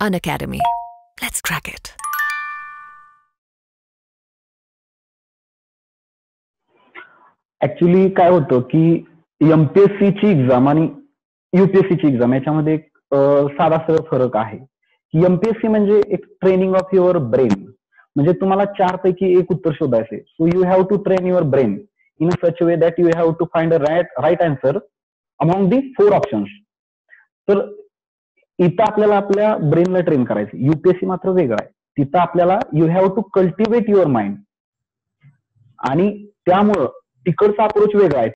An Academy. Let's crack it. Actually काय होतं की एमपीएससी ची एक्झाम आणि युपीएससीची एक्झाम याच्यामध्ये एक साधा सरळ फरक आहे की एमपीएससी म्हणजे एक ट्रेनिंग ऑफ युअर ब्रेन म्हणजे तुम्हाला चार पैकी एक उत्तर शोधायचे so you have to train your brain in a such way that you have to find a right right answer among the four options तर इथं आपल्याला आपल्या ब्रेनला ट्रेन करायचं युपीएससी मात्र वेगळं आहे. तिथं आपल्याला you have to cultivate your mind आणि त्यामुळं तिकडचा अप्रोच वेगळा आहे.